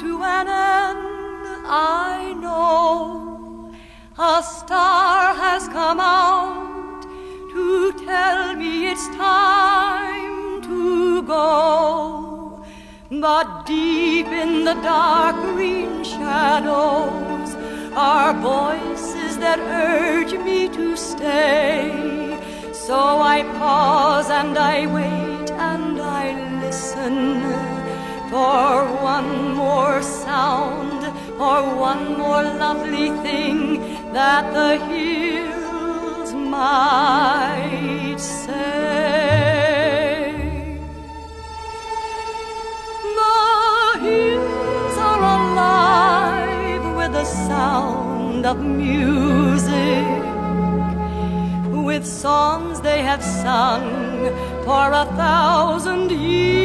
to an end, I know a star has come out to tell me it's time to go. But deep in the dark green shadows are voices that urge me to stay. So I pause and I wait and I listen for one for one more lovely thing that the hills might say. The hills are alive with the sound of music, with songs they have sung for a thousand years.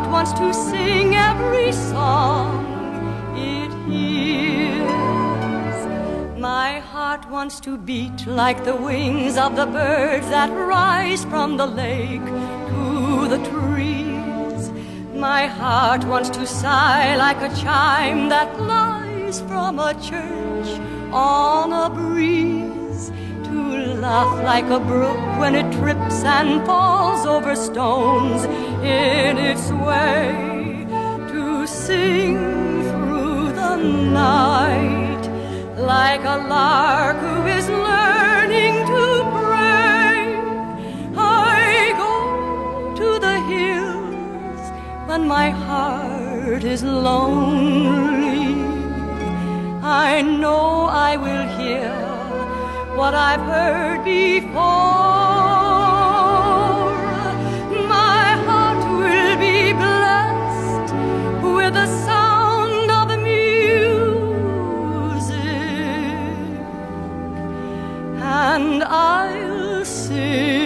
Heart wants to sing every song it hears. My heart wants to beat like the wings of the birds that rise from the lake to the trees. My heart wants to sigh like a chime that lies from a church on a breeze. To laugh like a brook when it trips and falls over stones in its way. To sing through the night like a lark who is learning to pray. I go to the hills when my heart is lonely. I know I will hear what I've heard before. My heart will be blessed with the sound of music, and I'll sing.